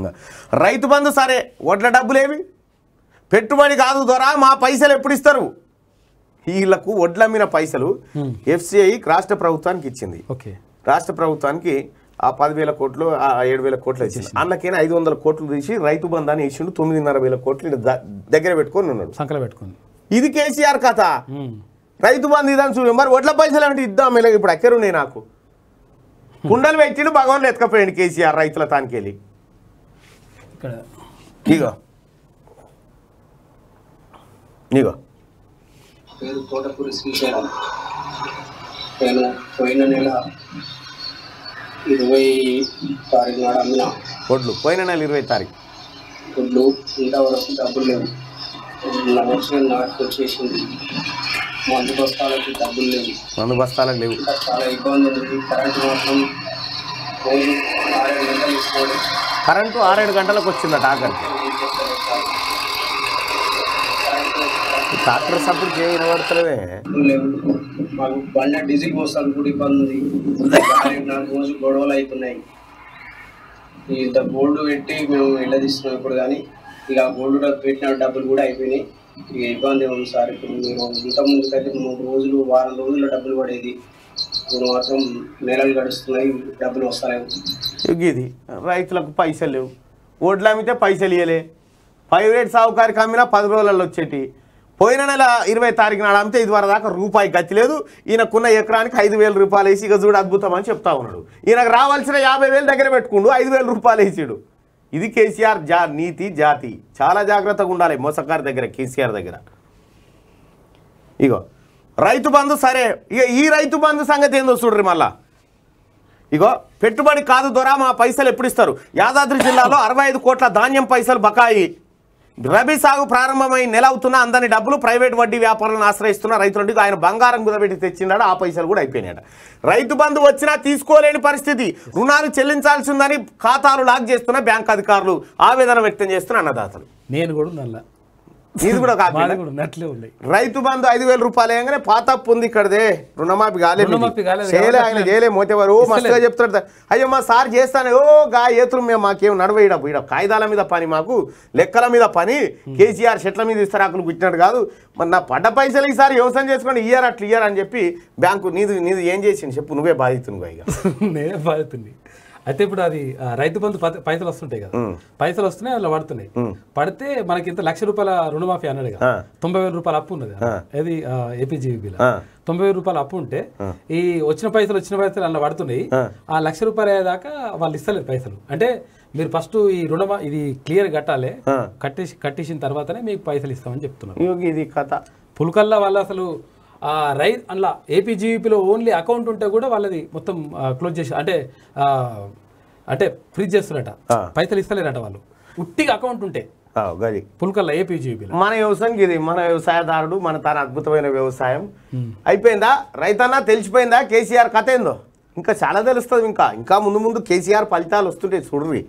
ఇంకా రైతు బంధు సరే వడ్ల డబ్బులేవి పెట్టుబడి కాదు దొరా మా పైసలు ఎప్పుడు ఇస్తారు? వీళ్ళకు వడ్ల అమ్మిన పైసలు ఎఫ్సిఐ రాష్ట్ర ప్రభుత్వానికి ఇచ్చింది. ఓకే. రాష్ట్ర ప్రభుత్వానికి ఆ పదివేల కోట్లు ఆ ఏడు వేల కోట్లు ఇచ్చింది. అన్నకైనా ఐదు వందల కోట్లు తీసి రైతు బంధాన్ని ఇచ్చిండు తొమ్మిదిన్నర వేల కోట్లు దగ్గర పెట్టుకొని ఉన్నాడు. సంకల పెట్టుకుంది. ఇది కేసీఆర్ కథ. రైతు బంధు ఇదని చూడు మరి వడ్ల పైసలు అంటే ఇద్దాం ఇలా ఇప్పుడు అక్కరున్నాయి నాకు? కుండలు పెట్టిండు భగవాన్లు ఎత్తుకపోయాడు కేసీఆర్ రైతుల తానికెళ్ళి. ఇక్కడ. ఇగో ఇగో పేరు తోటకూరి శ్రీశైలం. నేను పోయిన నెల ఇరవై తారీఖు నాడు అమ్మిన. వడ్లు. పోయిన నెల ఇరవై తారీఖు. గుడ్లు ఇంతవరకు డబ్బులు లేవు. నా వచ్చిన నాకు వచ్చేసింది. మందు బస్తాలకి డబ్బులు లేవు. మందు బస్తాలకు లేవు. ఇంకా చాలా ఇబ్బంది ఉంది. కరెంటు మాత్రం రోజు ఆరేడు గంటలు కరెంటు ఆరేడు గంటలకు వచ్చిందట ఆఖరికి. ఏం చేస్తారో ట్రాక్టర్ సపోర్ట్ చేయ లేవు మాకు బండ డీజిల్ పోస్తాను కూడా ఇబ్బంది ఉంది నాలుగు రోజులు గొడవలు అవుతున్నాయి ఇంత గోల్డ్ పెట్టి మేము వెళ్ళదీస్తున్నాం ఇప్పుడు కానీ. ఇక ఆ గోల్డ్ పెట్టిన డబ్బులు కూడా అయిపోయినాయి. ఇక ఇబ్బంది ఉంది సార్? ఇప్పుడు మీరు ఇంత ముందుకైతే మూడు రోజులు వారం రోజుల్లో డబ్బులు పడేది. ఇప్పుడు మాత్రం నెలలు గడుస్తున్నాయి డబ్బులు వస్తలేవు. ఇది రైతులకు పైసలు లేవు. వడ్లు అమ్మితే పైసలు ఇవ్వలే ప్రైవేట్ సాహుకారికి అమ్మినా పది రోజులలో వచ్చేటి. పోయిన నెల ఇరవై తారీఖు నాడు అమ్మితే ఇది వరకు దాకా రూపాయి గతి లేదు. ఈయనకున్న ఎకరానికి ఐదు వేల రూపాయలు వేసి ఇక చూడు అద్భుతం అని చెప్తా ఉన్నాడు. ఈయనకు రావాల్సిన యాభై వేలు దగ్గర పెట్టుకుండు ఐదు వేల రూపాయలు వేసాడు. ఇది కేసీఆర్ జా నీతి జాతి. చాలా జాగ్రత్తగా ఉండాలి మోసకారి దగ్గర కేసీఆర్ దగ్గర. ఇగో రైతు బంధు సరే. ఇక ఈ రైతు బంధు సంగతి ఏందో చూడ్రి మళ్ళా. ఇగో పెట్టుబడి కాదు దొరా మా పైసలు ఎప్పుడు ఇస్తారు యాదాద్రి జిల్లాలో అరవై ఐదు కోట్ల ధాన్యం పైసలు బకాయి. రబీ సాగు ప్రారంభమై నెల అవుతున్న అందని డబ్బులు ప్రైవేట్ వడ్డీ వ్యాపారులను ఆశ్రయిస్తున్న రైతులంటే ఆయన బంగారం కుదబెట్టి తెచ్చిండాడు ఆ పైసలు కూడా అయిపోయినాయట. రైతు బంధు వచ్చినా తీసుకోలేని పరిస్థితి. రుణాలు చెల్లించాల్సిందని ఖాతాలు లాక్ చేస్తున్న బ్యాంక్ అధికారులు ఆవేదన వ్యక్తం చేస్తున్న అన్నదాతలు. నేను కూడా నల్లా ఇది కూడా ఉన్నాయి రైతు బంధు ఐదు వేల రూపాయలు వేయగానే పాత అప్పు ఉంది ఇక్కడదే. రుణమాఫీ కాలేదు చేయలే ఆయన చేయలే మోతేవారు. మస్తుగా చెప్తాడు అయ్యో మా సార్ చేస్తాను. ఓ గా ఏతురు మేము మాకేం నడవేయడ ఈడ. కాగితాల మీద పని మాకు లెక్కల మీద పని. కేసీఆర్ చెట్ల మీద ఇస్తారాకులు గుచ్చినట్టు కాదు. మరి నా పడ్డ పైసలు ఈసారి వ్యవసాయం చేసుకొని ఇయ్యారు అట్లా ఇయ్యారు అని చెప్పి బ్యాంకు నీది నీది ఏం చేసింది చెప్పు. నువ్వే బాధితునుగా ఇక. నేనే బాగుతుంది అయితే ఇప్పుడు అది రైతు బంధు పైసలు వస్తుంటాయి కదా. పైసలు వస్తున్నాయి అలా పడుతున్నాయి. పడితే మనకి ఇంత లక్ష రూపాయల రుణమాఫీ అన్నాడు కదా. తొంభై వేల రూపాయల అప్పు ఉన్నది కదా. ఏది ఏపీజీబీలో. తొంభై వేల రూపాయల అప్పు ఉంటే ఈ వచ్చిన పైసలు వచ్చిన పైసలు అలా పడుతున్నాయి. ఆ. లక్ష రూపాయలు అయ్యేదాకా వాళ్ళు ఇస్తలేరు పైసలు. అంటే మీరు ఫస్ట్ ఈ రుణమా ఇది క్లియర్ కట్టాలి. కట్టేసి కట్టేసిన తర్వాతనే మీకు పైసలు ఇస్తామని చెప్తున్నారు. ఇది కథ. పుల్కల్లా వాళ్ళు అసలు రై అందులో ఏపీజీపీలో ఓన్లీ అకౌంట్ ఉంటే కూడా వాళ్ళది మొత్తం క్లోజ్ చేసి అంటే అంటే ఫ్రీజ్ చేస్తున్నట. పైసలు ఇస్తలేరట వాళ్ళు. ఉట్టిగా అకౌంట్ ఉంటే. గది. పుల్కల్లా ఏపీజీపీలో మన వ్యవసాయం ఇది మన వ్యవసాయదారుడు మన తన అద్భుతమైన వ్యవసాయం. అయిపోయిందా? రైతన్నా తెలిసిపోయిందా? కేసీఆర్ కథ ఏందో? ఇంకా చాలా తెలుస్తుంది ఇంకా. ఇంకా ముందు ముందు కేసీఆర్ ఫలితాలు వస్తుంటాయి చూడ్రి